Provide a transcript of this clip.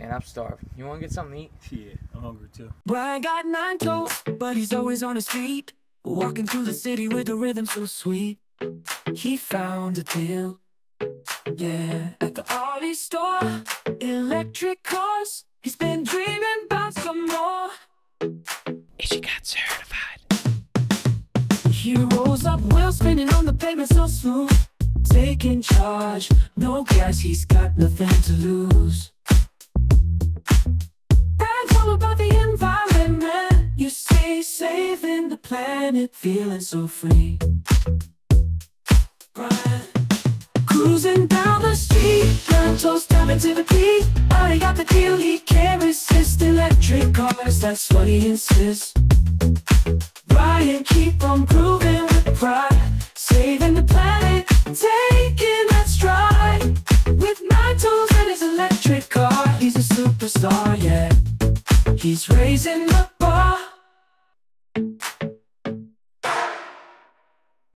Man, I'm starving. You want to get something to eat? Yeah, I'm hungry too. Bryan got nine toes, but he's always on his feet. Walking through the city with a rhythm so sweet. He found a deal, yeah, at the Audi store. Electric cars, he's been dreaming about some more. And She got certified. He rolls up, wheels spinning on the pavement so smooth. Taking charge, no gas, he's got nothing to lose. Planet, feeling so free. Bryan. Cruising down the street, Lantos tapping to the beat. I got the deal, he can't resist electric cars, that's what he insists. Bryan, keep on grooving with pride, saving the planet, taking that stride. With nine toes and his electric car, he's a superstar, yeah. He's raising the.